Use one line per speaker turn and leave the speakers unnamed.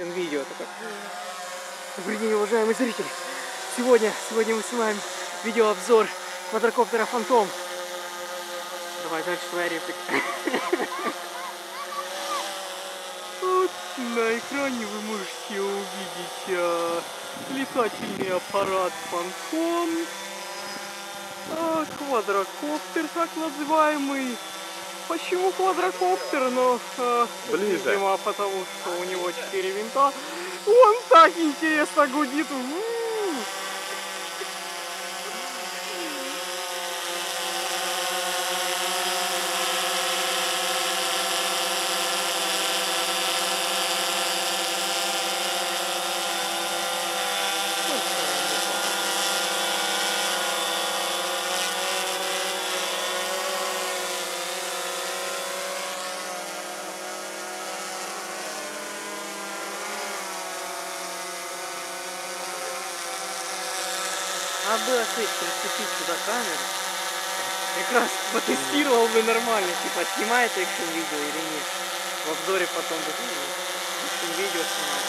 экшен видео. Добрый день, уважаемые зрители. Сегодня, сегодня мы снимаем видеообзор квадрокоптера Фантом. Давай дальше твоя реплика. Вот на экране вы можете увидеть а, летательный аппарат Фантом. А, квадрокоптер так называемый. Почему квадрокоптер? Но а,
Ближе.
видимо потому что у него четыре винта. Он так интересно гудит. Надо было слышь, прицепить сюда камеру. Как раз потестировал бы нормально, типа снимает экшен видео или нет. В обзоре потом бы ну, экшен видео дела.